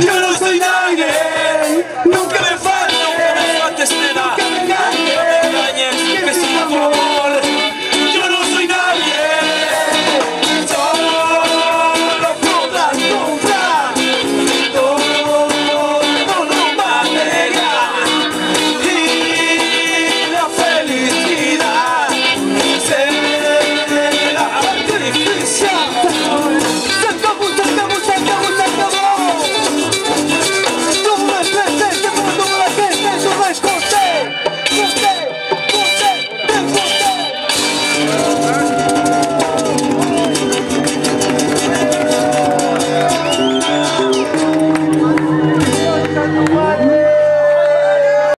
よ Let's.